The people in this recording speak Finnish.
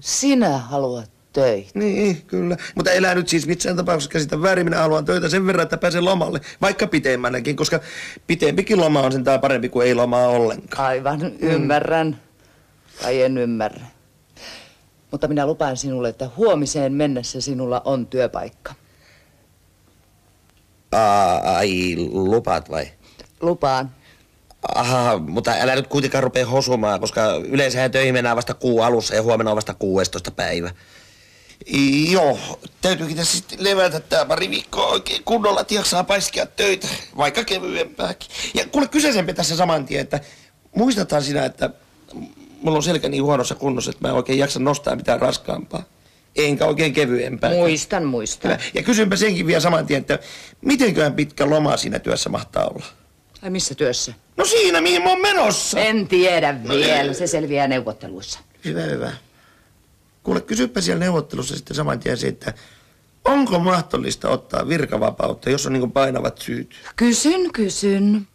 Sinä haluat töitä. Niin, kyllä. Mutta elää nyt siis missään tapauksessa käsitä väärin. Minä haluan töitä sen verran, että pääsen lomalle. Vaikka pitemmänäkin, koska pitempikin loma on sentään parempi kuin ei lomaa ollenkaan. Aivan, ymmärrän. Tai en ymmärrä. Mutta minä lupaan sinulle, että huomiseen mennessä sinulla on työpaikka. Aa, ai, lupaat vai? Lupaan. Aha, mutta älä nyt kuitenkaan rupea hosumaan, koska yleensähän töihin mennään vasta kuu alussa ja huomenna on vasta 16. päivä. Joo, täytyykin tässä sitten levätä tää pari viikkoa oikein kunnolla, että jaksaa paiskia töitä, vaikka kevyempääkin. Ja kuule kyseisempi tässä saman tien, että muistathan sinä, että mulla on selkä niin huonossa kunnossa, että mä en oikein jaksa nostaa mitään raskaampaa. Enkä oikein kevyempää. Muistan, muistan. Hyvä. Ja kysynpä senkin vielä saman tien, että mitenköhän pitkä loma siinä työssä mahtaa olla? Ai missä työssä? No siinä, mihin mä oon menossa. En tiedä vielä. Se selviää neuvotteluissa. Hyvä, hyvä. Kuule, kysypä siellä neuvottelussa sitten saman tien se, että onko mahdollista ottaa virkavapautta, jos on niin painavat syyt? Kysyn, kysyn.